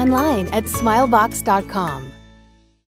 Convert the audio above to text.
online at smilebox.com.